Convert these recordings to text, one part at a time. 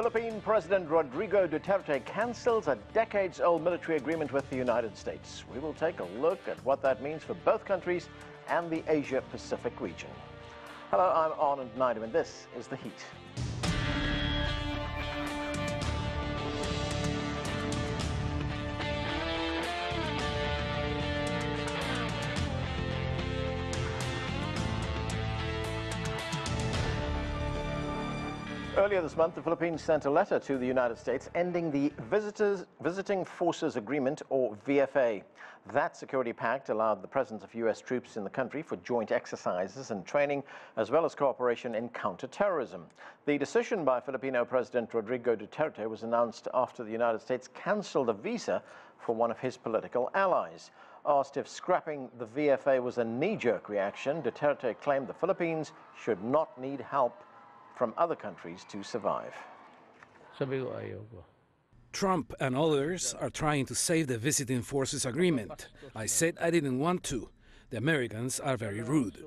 Philippine President Rodrigo Duterte cancels a decades old military agreement with the United States. We will take a look at what that means for both countries and the Asia Pacific region. Hello, I'm Anand Naidoo, and this is The Heat. Earlier this month, the Philippines sent a letter to the United States ending the Visitors, Visiting Forces Agreement, or VFA. That security pact allowed the presence of U.S. troops in the country for joint exercises and training, as well as cooperation in counterterrorism. The decision by Filipino President Rodrigo Duterte was announced after the United States canceled a visa for one of his political allies. Asked if scrapping the VFA was a knee-jerk reaction, Duterte claimed the Philippines should not need help from other countries to survive. Trump and others are trying to save the visiting forces agreement. I said I didn't want to. The Americans are very rude.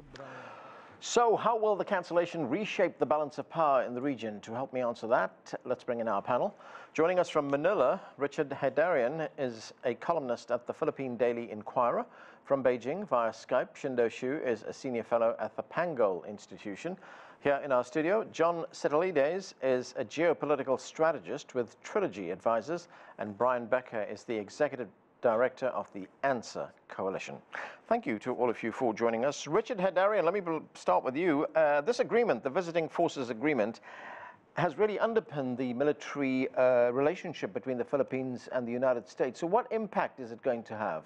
So, how will the cancellation reshape the balance of power in the region? To help me answer that, let's bring in our panel. Joining us from Manila, Richard Heydarian is a columnist at the Philippine Daily Inquirer. From Beijing via Skype, Qinduo Xu is a senior fellow at the Pangoal Institution. Here in our studio, John Sitilides is a geopolitical strategist with Trilogy Advisors, and Brian Becker is the executive director of the ANSWER Coalition. Thank you to all of you for joining us. Richard Heydarian, let me start with you. Uh, this agreement, the Visiting Forces Agreement, has really underpinned the military uh, relationship between the Philippines and the United States. So what impact is it going to have?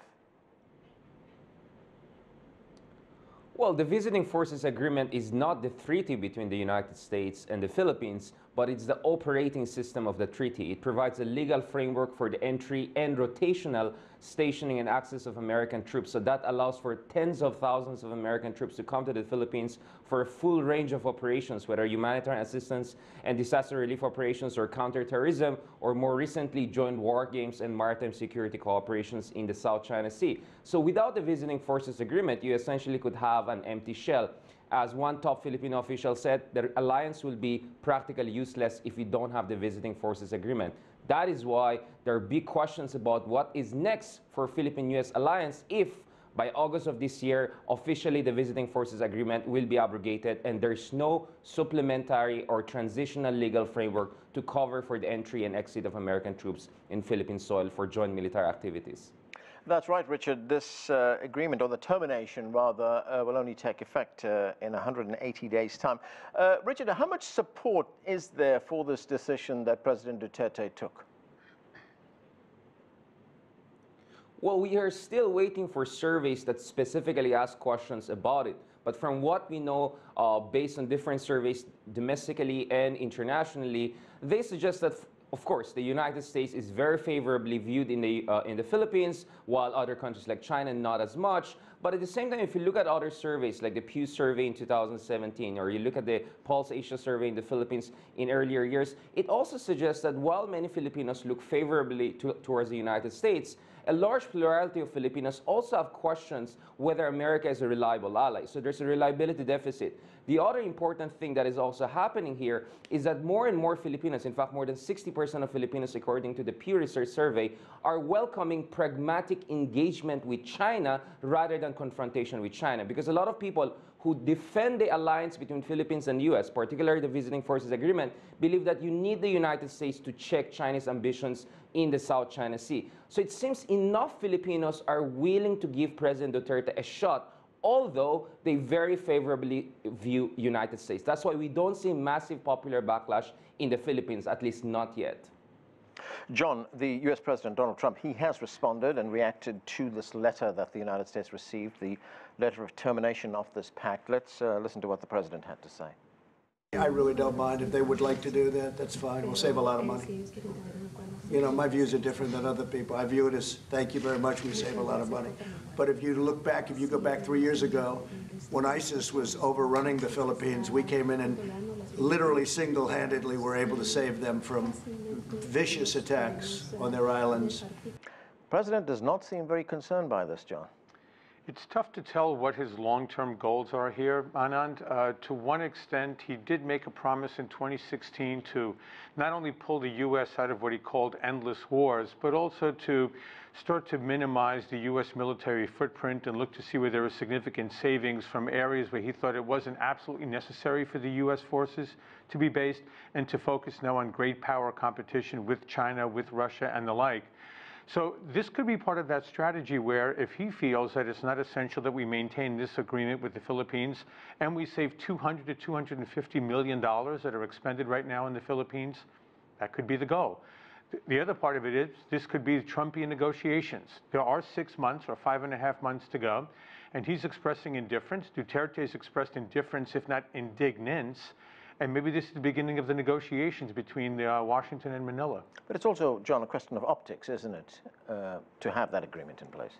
Well, the Visiting Forces Agreement is not the treaty between the United States and the Philippines, but it's the operating system of the treaty. It provides a legal framework for the entry and rotational stationing and access of American troops. So that allows for tens of thousands of American troops to come to the Philippines for a full range of operations, whether humanitarian assistance and disaster relief operations or counterterrorism, or more recently joint war games and maritime security cooperations in the South China Sea. So without the Visiting Forces Agreement, you essentially could have an empty shell. As one top Filipino official said, the alliance will be practically useless if we don't have the Visiting Forces Agreement. That is why there are big questions about what is next for Philippine-US alliance if by August of this year, officially the Visiting Forces Agreement will be abrogated and there's no supplementary or transitional legal framework to cover for the entry and exit of American troops in Philippine soil for joint military activities. That's right, Richard. This uh, agreement, or the termination rather, uh, will only take effect uh, in 180 days' time. Uh, Richard, how much support is there for this decision that President Duterte took? Well, we are still waiting for surveys that specifically ask questions about it. But from what we know, uh, based on different surveys domestically and internationally, they suggest that of course, the United States is very favorably viewed in the, uh, in the Philippines, while other countries like China not as much. But at the same time, if you look at other surveys, like the Pew survey in 2017, or you look at the Pulse Asia survey in the Philippines in earlier years, it also suggests that while many Filipinos look favorably to, towards the United States, a large plurality of Filipinos also have questions whether America is a reliable ally. So there's a reliability deficit. The other important thing that is also happening here is that more and more Filipinos, in fact, more than 60% of Filipinos, according to the Pew Research Survey, are welcoming pragmatic engagement with China rather than confrontation with China. Because a lot of people who defend the alliance between Philippines and US, particularly the Visiting Forces Agreement, believe that you need the United States to check Chinese ambitions in the South China Sea. So it seems enough Filipinos are willing to give President Duterte a shot although they very favorably view United States. That's why we don't see massive popular backlash in the Philippines, at least not yet. John, the US President Donald Trump, he has responded and reacted to this letter that the United States received, the letter of termination of this pact. Let's uh, listen to what the president had to say. I really don't mind if they would like to do that. That's fine. We'll save a lot of money. You know, my views are different than other people. I view it as thank you very much. We save a lot of money. But if you look back, if you go back three years ago, when ISIS was overrunning the Philippines, we came in and literally single-handedly were able to save them from vicious attacks on their islands. The president does not seem very concerned by this, John. It's tough to tell what his long-term goals are here, Anand. Uh, to one extent, he did make a promise in 2016 to not only pull the U.S. out of what he called endless wars, but also to start to minimize the U.S. military footprint and look to see where there were significant savings from areas where he thought it wasn't absolutely necessary for the U.S. forces to be based, and to focus now on great power competition with China, with Russia, and the like. So this could be part of that strategy where if he feels that it's not essential that we maintain this agreement with the Philippines and we save 200 to 250 million dollars that are expended right now in the Philippines, that could be the goal. The other part of it is this could be Trumpian negotiations. There are six months or five and a half months to go, and he's expressing indifference. Duterte has expressed indifference, if not indignance, and maybe this is the beginning of the negotiations between uh, Washington and Manila. But it's also, John, a question of optics, isn't it, uh, to have that agreement in place?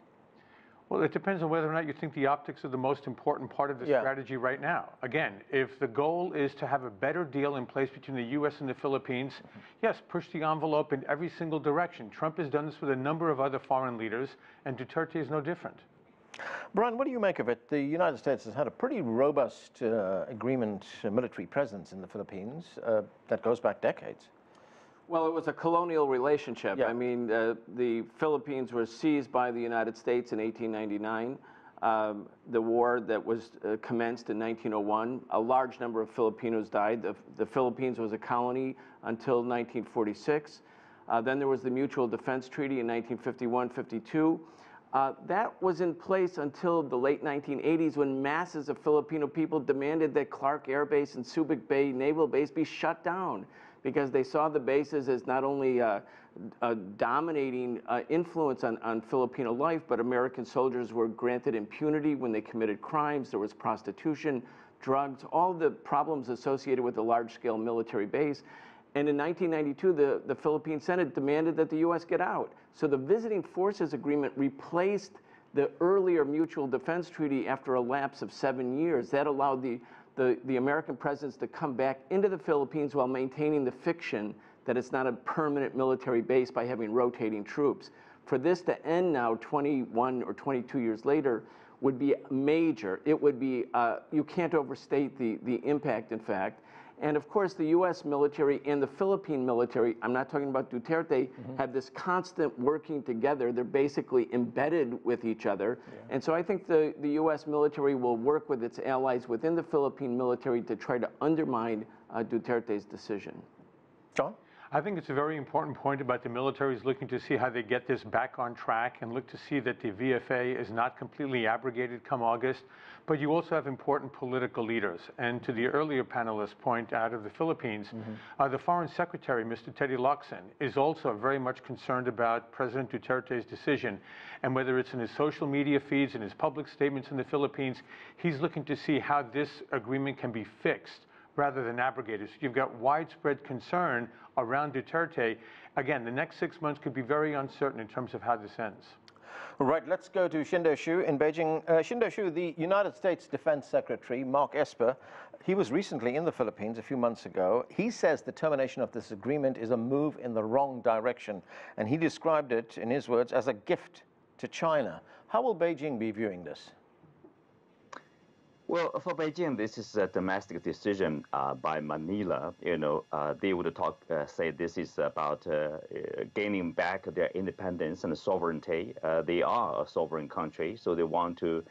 Well, it depends on whether or not you think the optics are the most important part of the yeah. strategy right now. Again, if the goal is to have a better deal in place between the U.S. and the Philippines, mm -hmm. yes, push the envelope in every single direction. Trump has done this with a number of other foreign leaders, and Duterte is no different. Brian, what do you make of it? The United States has had a pretty robust uh, agreement, uh, military presence in the Philippines uh, that goes back decades. Well, it was a colonial relationship. Yeah. I mean, uh, the Philippines were seized by the United States in 1899. Um, the war that was uh, commenced in 1901, a large number of Filipinos died. The, the Philippines was a colony until 1946. Uh, then there was the Mutual Defense Treaty in 1951 52. Uh, that was in place until the late 1980s when masses of Filipino people demanded that Clark Air Base and Subic Bay Naval Base be shut down because they saw the bases as not only uh, a dominating uh, influence on, on Filipino life, but American soldiers were granted impunity when they committed crimes. There was prostitution, drugs, all the problems associated with a large-scale military base. And in 1992, the, the Philippine Senate demanded that the U.S. get out. So the Visiting Forces Agreement replaced the earlier Mutual Defense Treaty after a lapse of seven years. That allowed the, the, the American presence to come back into the Philippines while maintaining the fiction that it's not a permanent military base by having rotating troops. For this to end now, 21 or 22 years later, would be major. It would be, uh, you can't overstate the, the impact, in fact. And of course, the U.S. military and the Philippine military, I'm not talking about Duterte, mm-hmm. have this constant working together. They're basically embedded with each other. Yeah. And so I think the, the U.S. military will work with its allies within the Philippine military to try to undermine uh, Duterte's decision. John? I think it's a very important point about the military is looking to see how they get this back on track and look to see that the VFA is not completely abrogated come August. But you also have important political leaders. And to the earlier panelist point out of the Philippines, mm -hmm. uh, the Foreign Secretary, Mr. Teddy Locsin, is also very much concerned about President Duterte's decision. And whether it's in his social media feeds and his public statements in the Philippines, he's looking to see how this agreement can be fixed rather than abrogated. So you've got widespread concern around Duterte. Again, the next six months could be very uncertain in terms of how this ends. Right, let's go to Qinduo Xu in Beijing. Uh, Qinduo Xu, the United States Defense Secretary, Mark Esper, he was recently in the Philippines a few months ago. He says the termination of this agreement is a move in the wrong direction, and he described it, in his words, as a gift to China. How will Beijing be viewing this? Well, for Beijing, this is a domestic decision uh, by Manila. You know, uh, they would talk, uh, say this is about uh, uh, gaining back their independence and sovereignty. Uh, they are a sovereign country, so they want to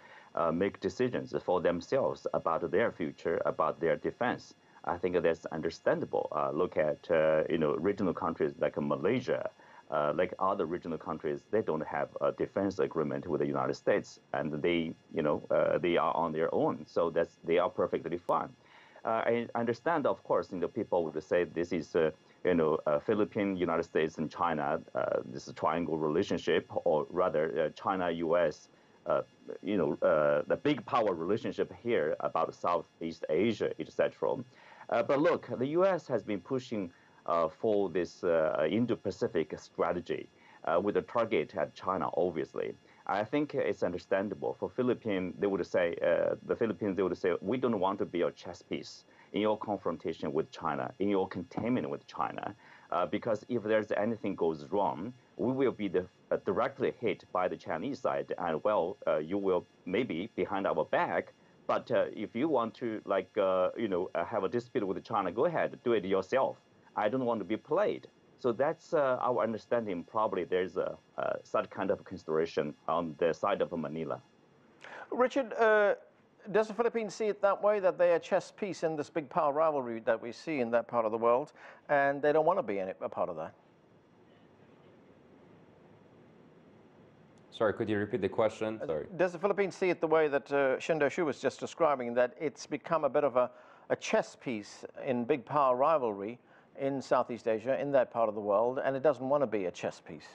make decisions for themselves about their future, about their defense. I think that's understandable. look at you know regional countries like Malaysia uh, like other regional countries, they don't have a defense agreement with the United States, and they, you know, uh, they are on their own. So that's they are perfectly fine. Uh, I understand, of course, you know, people would say this is, uh, you know, Philippine, United States, and China. Uh, this is triangle relationship, or rather, China, U.S. you know, the big power relationship here about Southeast Asia, etc. but look, the U.S. has been pushing uh, for this uh, Indo-Pacific strategy uh, with a target at China, obviously. I think it's understandable. For Philippines, they would say, the Philippines, they would say, we don't want to be a chess piece. in your confrontation with China, in your containment with China. Uh, because if there's anything goes wrong, we will be the, uh, directly hit by the Chinese side, and well, uh, you will maybe behind our back. But uh, if you want to, like, uh, you know, uh, have a dispute with China, go ahead, do it yourself. I don't want to be played. So that's our understanding. Probably there's a, such kind of consideration on the side of Manila. Richard, does the Philippines see it that way, that they're chess piece in this big power rivalry that we see in that part of the world, and they don't want to be in it, a part of that? Sorry, could you repeat the question? Uh, Sorry. Does the Philippines see it the way that uh, Qinduo Xu was just describing, that it's become a bit of a, a chess piece in big power rivalry in Southeast Asia, in that part of the world, and it doesn't want to be a chess piece?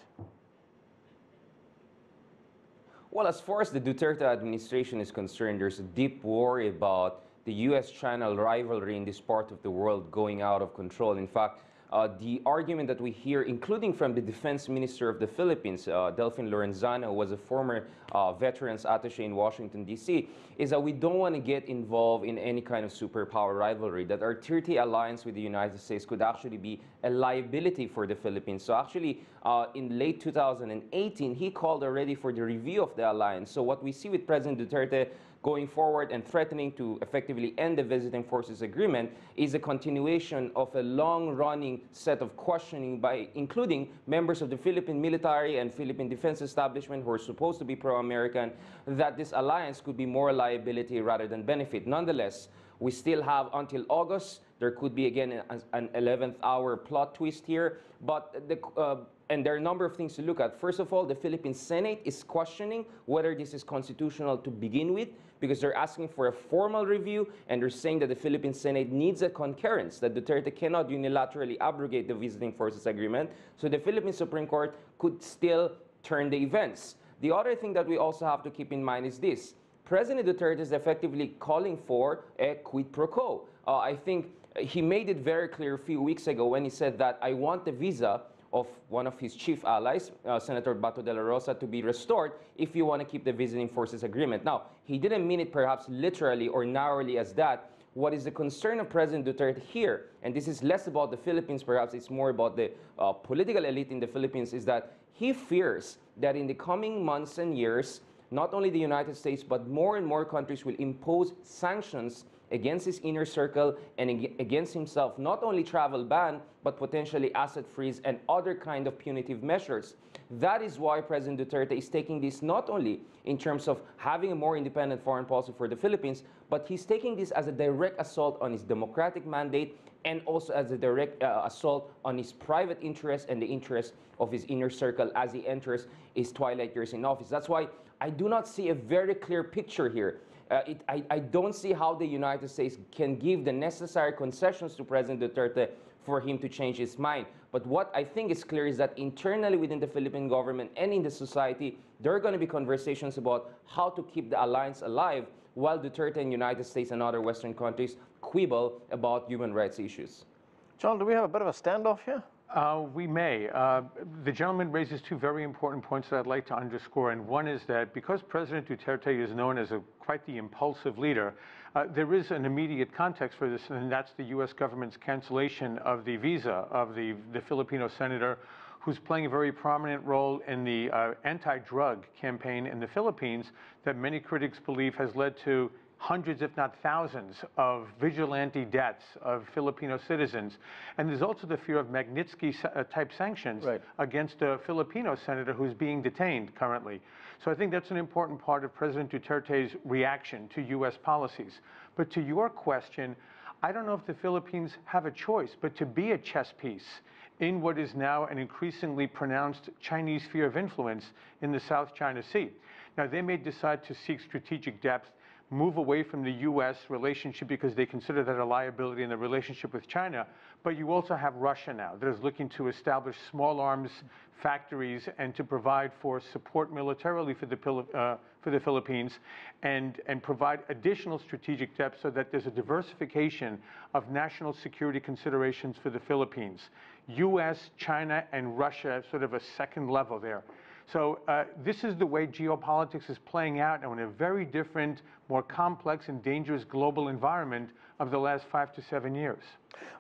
Well, as far as the Duterte administration is concerned, there's a deep worry about the U.S.-China rivalry in this part of the world going out of control. In fact, uh, the argument that we hear, including from the defense minister of the Philippines, uh, Delfin Lorenzana, who was a former uh, veterans attaché in Washington, D.C., is that we don't want to get involved in any kind of superpower rivalry, that our 30 alliance with the United States could actually be a liability for the Philippines. So actually, uh, in late 2018, he called already for the review of the alliance. So what we see with President Duterte going forward and threatening to effectively end the visiting forces agreement is a continuation of a long-running set of questioning by including members of the Philippine military and Philippine defense establishment who are supposed to be pro-American that this alliance could be more liability rather than benefit. Nonetheless, we still have until August. There could be again an 11th hour plot twist here, but the uh, and there are a number of things to look at. First of all, the Philippine Senate is questioning whether this is constitutional to begin with because they're asking for a formal review and they're saying that the Philippine Senate needs a concurrence, that Duterte cannot unilaterally abrogate the Visiting Forces Agreement. So the Philippine Supreme Court could still turn the events. The other thing that we also have to keep in mind is this. President Duterte is effectively calling for a quid pro quo. Uh, I think he made it very clear a few weeks ago when he said that I want the visa of one of his chief allies, uh, Senator Bato de la Rosa, to be restored if you want to keep the visiting forces agreement. Now, he didn't mean it perhaps literally or narrowly as that. What is the concern of President Duterte here, and this is less about the Philippines, perhaps it's more about the uh, political elite in the Philippines, is that he fears that in the coming months and years, not only the United States, but more and more countries will impose sanctions against his inner circle and against himself, not only travel ban, but potentially asset freeze and other kind of punitive measures. That is why President Duterte is taking this not only in terms of having a more independent foreign policy for the Philippines, but he's taking this as a direct assault on his democratic mandate and also as a direct uh, assault on his private interests and the interests of his inner circle as he enters his twilight years in office. That's why I do not see a very clear picture here uh, it, I, I don't see how the United States can give the necessary concessions to President Duterte for him to change his mind. But what I think is clear is that internally within the Philippine government and in the society, there are going to be conversations about how to keep the alliance alive while Duterte and United States and other Western countries quibble about human rights issues. John, do we have a bit of a standoff here? Uh, we may. Uh, the gentleman raises two very important points that I'd like to underscore, and one is that because President Duterte is known as a quite the impulsive leader, uh, there is an immediate context for this, and that's the U.S. government's cancellation of the visa of the, the Filipino senator who's playing a very prominent role in the uh, anti-drug campaign in the Philippines that many critics believe has led to hundreds, if not thousands, of vigilante deaths of Filipino citizens. And there's also the fear of Magnitsky-type uh, sanctions right. against a Filipino senator who's being detained currently. So I think that's an important part of President Duterte's reaction to U.S. policies. But to your question, I don't know if the Philippines have a choice but to be a chess piece in what is now an increasingly pronounced Chinese sphere of influence in the South China Sea. Now, they may decide to seek strategic depth move away from the U.S. relationship because they consider that a liability in the relationship with China. But you also have Russia now that is looking to establish small arms factories and to provide for support militarily for the, uh, for the Philippines and, and provide additional strategic depth so that there's a diversification of national security considerations for the Philippines. U.S., China, and Russia sort of a second level there. So uh, this is the way geopolitics is playing out now in a very different, more complex and dangerous global environment of the last five to seven years.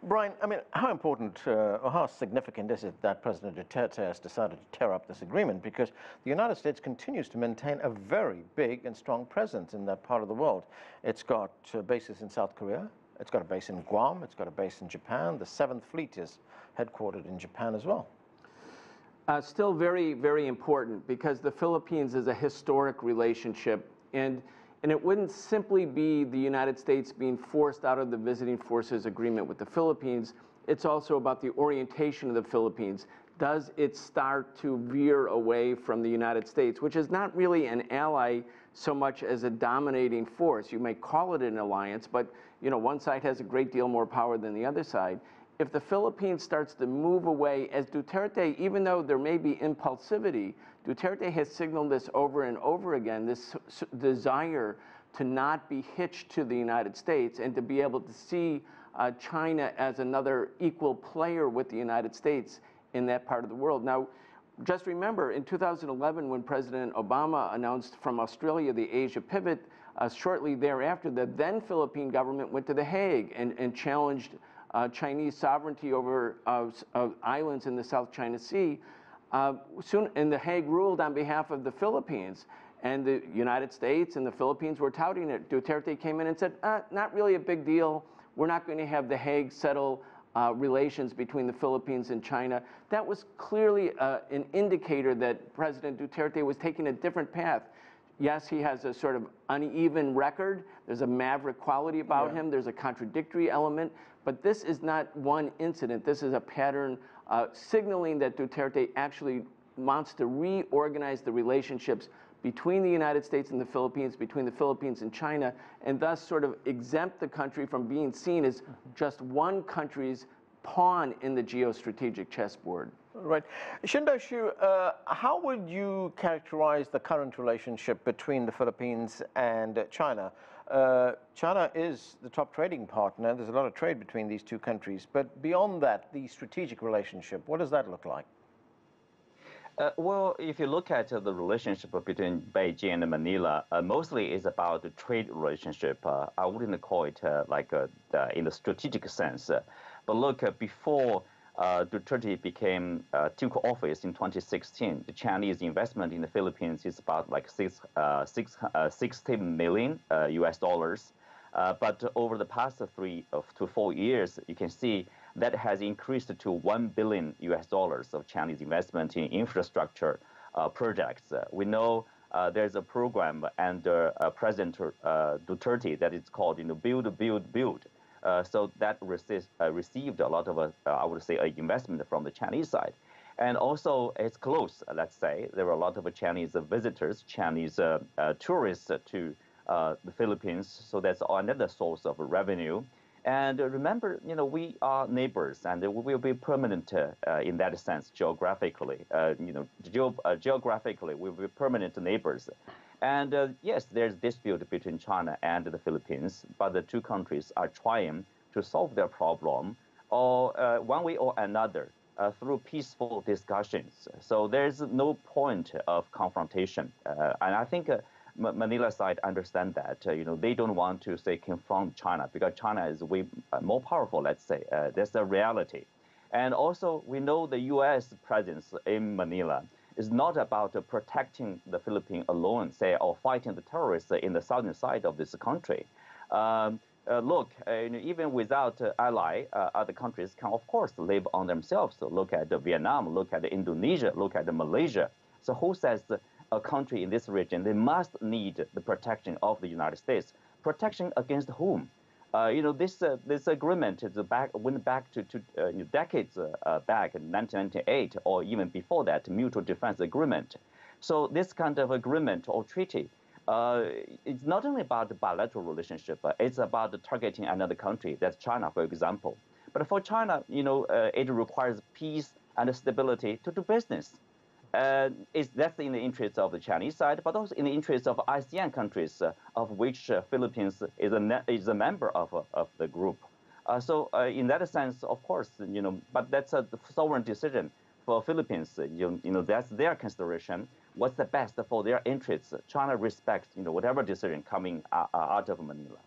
Brian, I mean, how important uh, or how significant is it that President Duterte has decided to tear up this agreement? Because the United States continues to maintain a very big and strong presence in that part of the world. It's got uh, bases in South Korea, it's got a base in Guam, it's got a base in Japan. The Seventh Fleet is headquartered in Japan as well. Uh, still very, very important because the Philippines is a historic relationship. And, and it wouldn't simply be the United States being forced out of the visiting forces agreement with the Philippines. It's also about the orientation of the Philippines. Does it start to veer away from the United States, which is not really an ally so much as a dominating force? You may call it an alliance, but you know, one side has a great deal more power than the other side if the Philippines starts to move away, as Duterte, even though there may be impulsivity, Duterte has signaled this over and over again this desire to not be hitched to the United States and to be able to see uh, China as another equal player with the United States in that part of the world. Now, just remember in 2011 when President Obama announced from Australia the Asia pivot, uh, shortly thereafter, the then Philippine government went to The Hague and, and challenged uh, Chinese sovereignty over uh, islands in the South China Sea. Uh, soon, and The Hague ruled on behalf of the Philippines. And the United States and the Philippines were touting it. Duterte came in and said, uh, not really a big deal. We're not going to have The Hague settle uh, relations between the Philippines and China. That was clearly uh, an indicator that President Duterte was taking a different path. Yes, he has a sort of uneven record. There's a maverick quality about yeah. him. There's a contradictory element. But this is not one incident. This is a pattern uh, signaling that Duterte actually wants to reorganize the relationships between the United States and the Philippines, between the Philippines and China, and thus sort of exempt the country from being seen as just one country's pawn in the geostrategic chessboard. Right. Qinduo Xu, uh, how would you characterize the current relationship between the Philippines and China? Uh, China is the top trading partner. There's a lot of trade between these two countries. But beyond that, the strategic relationship, what does that look like? Uh, well, if you look at uh, the relationship between Beijing and Manila, uh, mostly it's about the trade relationship. Uh, I wouldn't call it like in the strategic sense. but look, before uh, Duterte became uh, took office in 2016, the Chinese investment in the Philippines is about like six, uh, six, uh, 60 million US uh, dollars. Uh, but over the past three to four years, you can see that has increased to 1 billion US dollars of Chinese investment in infrastructure projects. we know there's a program under President Duterte that is called you know, Build, Build, Build. Uh, so that received, uh, received a lot of, uh, I would say, investment from the Chinese side. And also, it's close, let's say. There are a lot of Chinese visitors, Chinese tourists to the Philippines. So that's another source of revenue. And remember, you know, we are neighbors, and we will be permanent uh, in that sense geographically. Uh, you know, ge uh, geographically, we will be permanent neighbors. And uh, yes, there's dispute between China and the Philippines, but the two countries are trying to solve their problem, or uh, one way or another, uh, through peaceful discussions. So there's no point of confrontation, uh, and I think. Uh, Manila side understand that uh, you know they don't want to say confront China because China is way more powerful. Let's say that's the reality, and also we know the U.S. presence in Manila is not about protecting the Philippines alone, say, or fighting the terrorists in the southern side of this country. Um, uh, look, uh, even without uh, ally, uh, other countries can, of course, live on themselves. So look at Vietnam, look at Indonesia, look at Malaysia. So who says a country in this region, they must need the protection of the United States? Protection against whom? Uh, you know, this uh, this agreement is back went back to, to uh, decades uh, back in 1998 or even before that mutual defense agreement. So this kind of agreement or treaty, uh, it's not only about the bilateral relationship, it's about targeting another country, that's China, for example. But for China, you know, it requires peace and stability to do business uh, is that's in the interest of the Chinese side, but also in the interest of ASEAN countries, uh, of which uh, Philippines is a is a member of uh, of the group. Uh, so uh, in that sense, of course, you know, but that's a sovereign decision for Philippines, you, you know, that's their consideration. What's the best for their interests? China respects, you know, whatever decision coming out of Manila.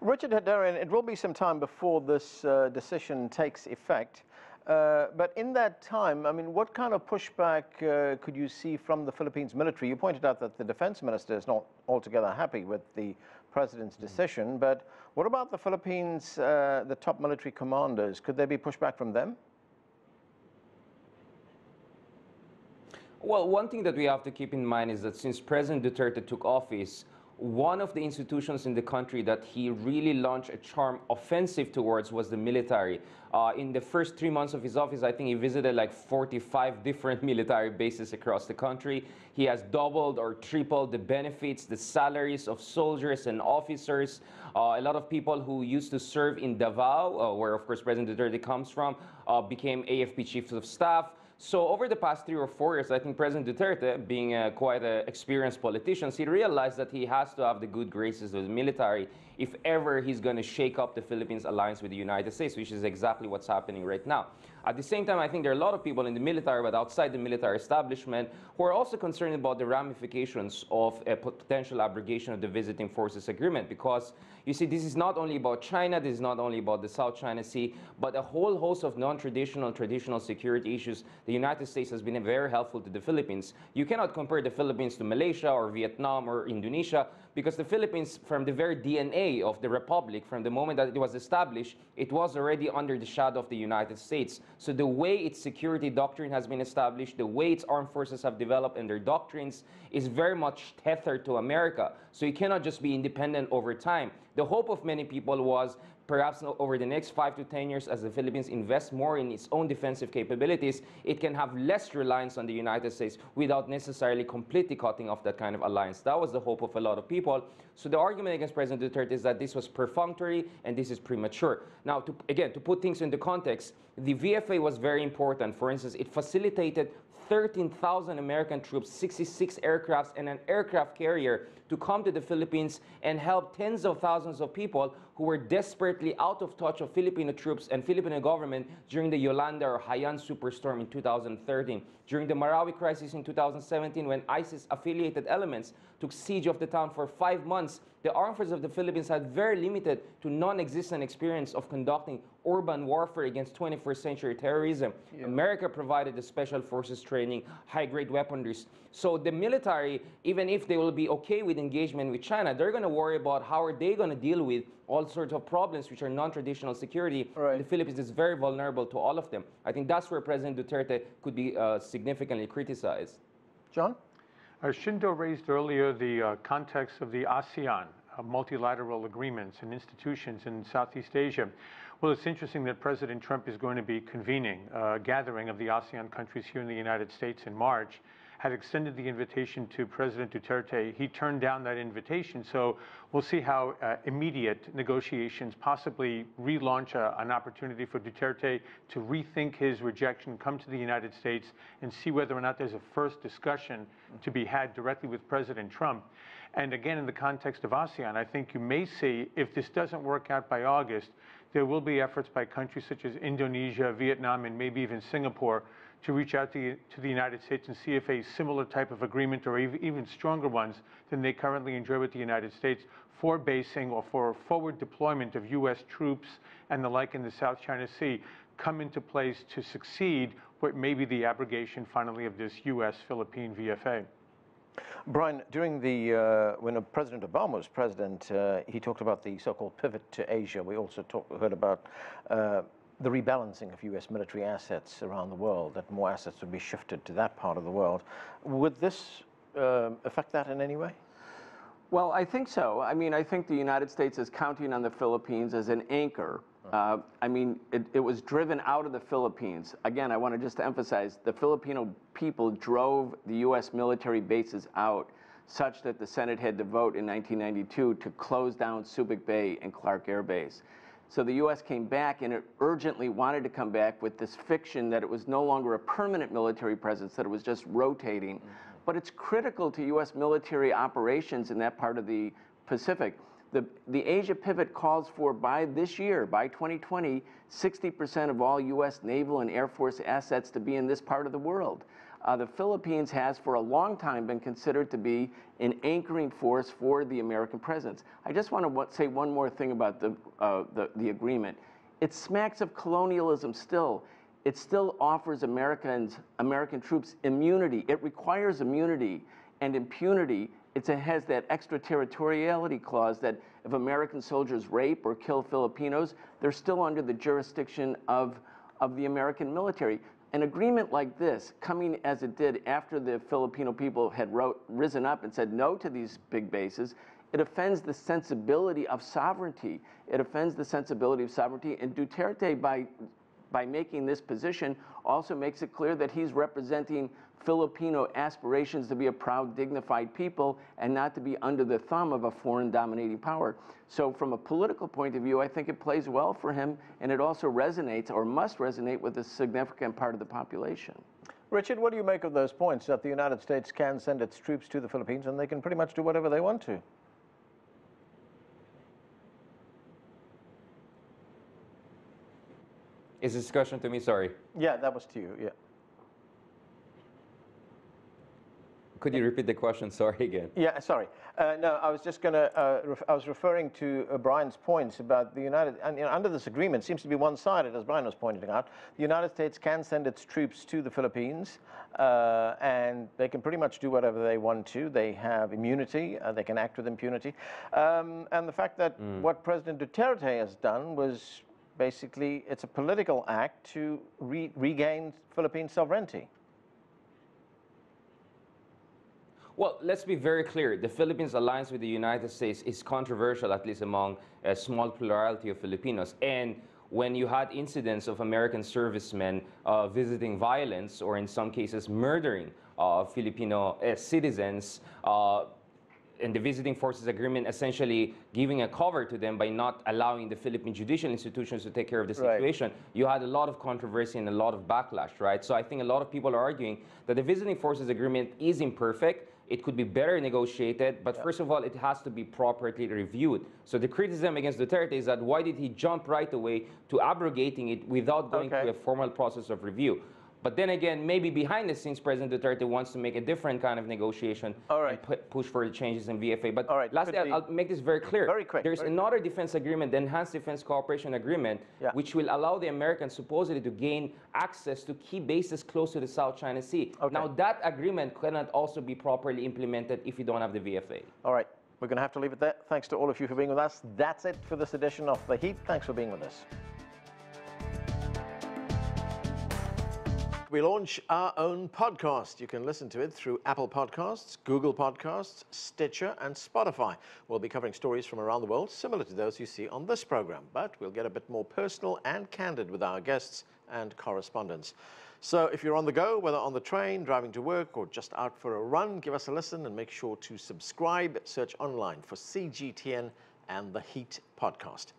Richard Heydarian, it will be some time before this decision takes effect. Uh, but in that time, I mean, what kind of pushback uh, could you see from the Philippines military? You pointed out that the defense minister is not altogether happy with the president's decision, but what about the Philippines, uh, the top military commanders? Could there be pushback from them? Well, one thing that we have to keep in mind is that since President Duterte took office, one of the institutions in the country that he really launched a charm offensive towards was the military. Uh, in the first three months of his office, I think he visited like 45 different military bases across the country. He has doubled or tripled the benefits, the salaries of soldiers and officers. Uh, a lot of people who used to serve in Davao, uh, where of course President Duterte comes from, uh, became AFP chiefs of staff. So over the past three or four years, I think President Duterte, being uh, quite an experienced politician, he realized that he has to have the good graces of the military if ever he's going to shake up the Philippines alliance with the United States, which is exactly what's happening right now. At the same time, I think there are a lot of people in the military, but outside the military establishment, who are also concerned about the ramifications of a potential abrogation of the Visiting Forces Agreement. Because you see, this is not only about China, this is not only about the South China Sea, but a whole host of non-traditional, traditional security issues. The United States has been very helpful to the Philippines. You cannot compare the Philippines to Malaysia or Vietnam or Indonesia because the Philippines, from the very DNA of the Republic, from the moment that it was established, it was already under the shadow of the United States. So the way its security doctrine has been established, the way its armed forces have developed and their doctrines is very much tethered to America. So you cannot just be independent over time. The hope of many people was perhaps over the next five to 10 years, as the Philippines invests more in its own defensive capabilities, it can have less reliance on the United States without necessarily completely cutting off that kind of alliance. That was the hope of a lot of people. So the argument against President Duterte is that this was perfunctory and this is premature. Now, to, again, to put things into context, the VFA was very important. For instance, it facilitated 13,000 American troops, 66 aircrafts, and an aircraft carrier to come to the Philippines and help tens of thousands of people who were desperately out of touch of Filipino troops and Filipino government during the Yolanda or Haiyan superstorm in 2013, during the Marawi crisis in 2017 when ISIS-affiliated elements took siege of the town for five months, the armed forces of the Philippines had very limited to non-existent experience of conducting urban warfare against 21st century terrorism. Yeah. America provided the special forces training, high-grade weaponries. So the military, even if they will be okay with engagement with China, they're going to worry about how are they going to deal with all sorts of problems which are non-traditional security. Right. The Philippines is very vulnerable to all of them. I think that's where President Duterte could be uh, significantly criticized. John? Uh, Qinduo raised earlier the uh, context of the ASEAN uh, multilateral agreements and institutions in Southeast Asia. Well, it's interesting that President Trump is going to be convening a gathering of the ASEAN countries here in the United States in March had extended the invitation to President Duterte. He turned down that invitation. So we'll see how uh, immediate negotiations possibly relaunch a, an opportunity for Duterte to rethink his rejection, come to the United States, and see whether or not there's a first discussion to be had directly with President Trump. And again, in the context of ASEAN, I think you may see, if this doesn't work out by August, there will be efforts by countries such as Indonesia, Vietnam, and maybe even Singapore to reach out to, to the United States and see if a similar type of agreement or even stronger ones than they currently enjoy with the United States for basing or for forward deployment of U.S. troops and the like in the South China Sea come into place to succeed what may be the abrogation finally of this U.S.-Philippine VFA. Brian, during the, uh, when President Obama was president, uh, he talked about the so-called pivot to Asia. We also talk, heard about uh, the rebalancing of U.S. military assets around the world, that more assets would be shifted to that part of the world. Would this uh, affect that in any way? Well, I think so. I mean, I think the United States is counting on the Philippines as an anchor. Uh, I mean, it, it, was driven out of the Philippines. Again, I want to just emphasize the Filipino people drove the U.S. military bases out such that the Senate had to vote in 1992 to close down Subic Bay and Clark Air Base. So the U.S. came back and it urgently wanted to come back with this fiction that it was no longer a permanent military presence, that it was just rotating. Mm -hmm. But it's critical to U.S. military operations in that part of the Pacific. The, the Asia pivot calls for by this year, by 2020, 60% of all U.S. naval and Air Force assets to be in this part of the world. Uh, the Philippines has for a long time been considered to be an anchoring force for the American presence. I just want to say one more thing about the, uh, the, the agreement. It smacks of colonialism still. It still offers Americans, American troops immunity. It requires immunity and impunity. It has that extraterritoriality clause that if American soldiers rape or kill Filipinos, they're still under the jurisdiction of, of the American military an agreement like this, coming as it did after the Filipino people had wrote, risen up and said no to these big bases, it offends the sensibility of sovereignty. It offends the sensibility of sovereignty. And Duterte, by, by making this position, also makes it clear that he's representing Filipino aspirations to be a proud, dignified people and not to be under the thumb of a foreign dominating power. So, from a political point of view, I think it plays well for him, and it also resonates or must resonate with a significant part of the population. Richard, what do you make of those points that the United States can send its troops to the Philippines and they can pretty much do whatever they want to? Is this question to me? Sorry. Yeah, that was to you. Yeah. Could you repeat the question? Sorry again. Yeah, sorry. Uh, no, I was just going to. Uh, I was referring to uh, Brian's points about the United. And you know, under this agreement, seems to be one-sided, as Brian was pointing out. The United States can send its troops to the Philippines, uh, and they can pretty much do whatever they want to. They have immunity. Uh, they can act with impunity. Um, and the fact that mm. what President Duterte has done was basically it's a political act to re regain Philippine sovereignty. Well, let's be very clear. The Philippines' alliance with the United States is controversial, at least among a small plurality of Filipinos. And when you had incidents of American servicemen uh, visiting violence or in some cases murdering uh, Filipino uh, citizens, uh, and the visiting forces agreement essentially giving a cover to them by not allowing the Philippine judicial institutions to take care of the situation, right. you had a lot of controversy and a lot of backlash, right? So I think a lot of people are arguing that the visiting forces agreement is imperfect. It could be better negotiated, but first of all, it has to be properly reviewed. So the criticism against Duterte is that why did he jump right away to abrogating it without going okay. through a formal process of review? But then again, maybe behind the scenes, President Duterte wants to make a different kind of negotiation All right. and push for the changes in VFA. But All right. lastly, I'll, I'll, make this very clear. Very quick. There's very another quick. defense agreement, the Enhanced Defense Cooperation Agreement, yeah. which will allow the Americans supposedly to gain access to key bases close to the South China Sea. Okay. Now, that agreement cannot also be properly implemented if you don't have the VFA. All right. We're going to have to leave it there. Thanks to all of you for being with us. That's it for this edition of The Heat. Thanks for being with us. We launch our own podcast. You can listen to it through Apple Podcasts, Google Podcasts, Stitcher, and Spotify. We'll be covering stories from around the world similar to those you see on this program, but we'll get a bit more personal and candid with our guests and correspondents. So if you're on the go, whether on the train, driving to work, or just out for a run, give us a listen and make sure to subscribe. Search online for CGTN and the Heat podcast.